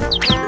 you